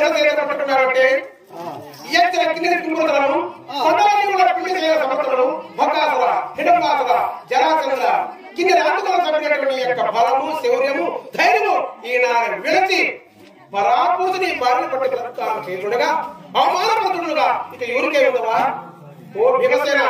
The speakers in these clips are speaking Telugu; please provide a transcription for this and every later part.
గత పట్టుకున్నారంటే ఎత్తిన కింది కుంభతలను కొండలని కూడా పిండి చేయ సమర్థులను మొక్కాసుల హిడంబాసుల జరాసనుల కింది ఈ యొక్క బలము శౌర్యము ధైర్యము ఈనాడు విడచి పరాపూసుని బారిన పట్టి బతుకాలను చేయుడుగా అవమానపడుతుండగా ఇక ఎవరికే ఉందవా ఓ భీమసేన.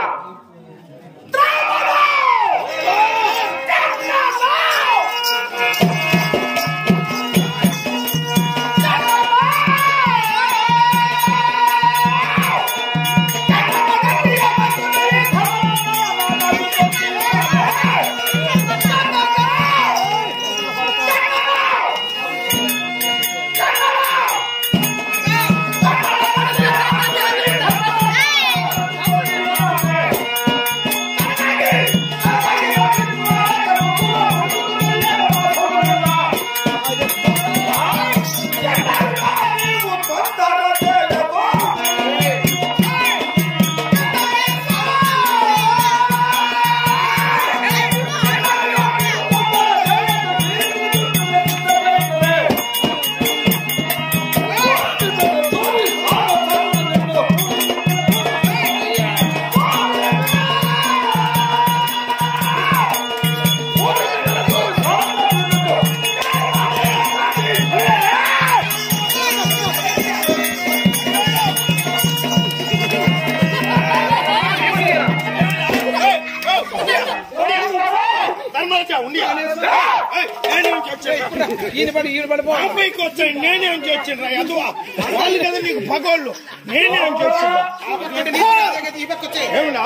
ఏయ్, నేనేం చేసిన అదువా వాళ్ళు కదా నీకు పగోళ్ళు నేనేం వచ్చే ఏమినా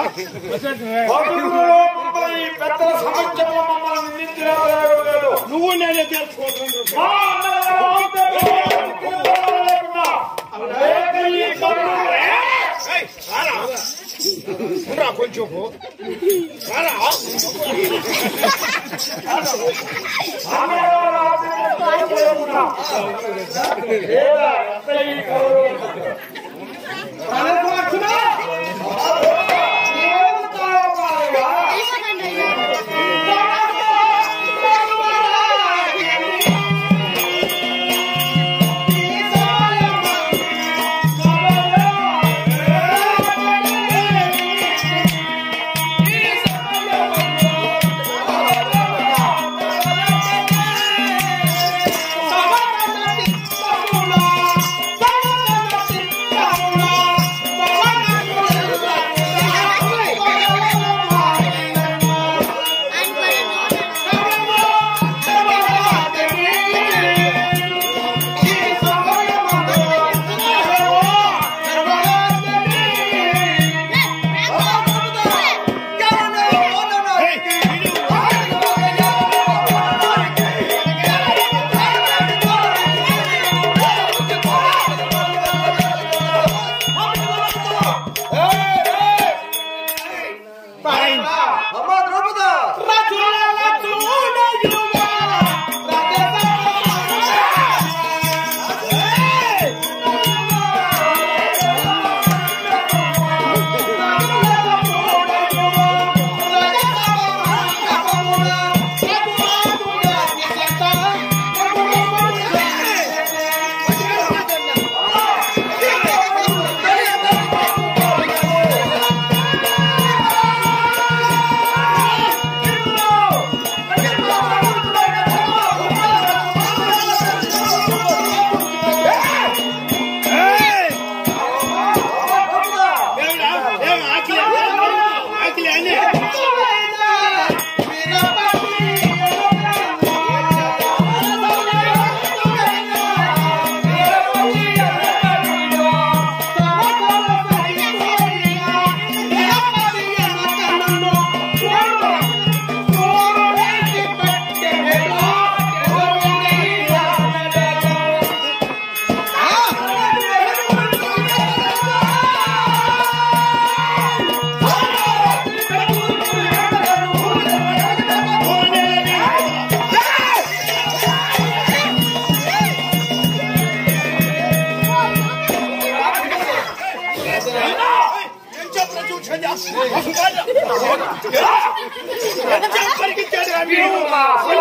నువ్వు నేనే తెలుసుకుంటున్నాను Mura konchoko. Sara. Amara. Amara. Amara. పరిగెత్తాడు రా మీరు. వచ్చే కదా.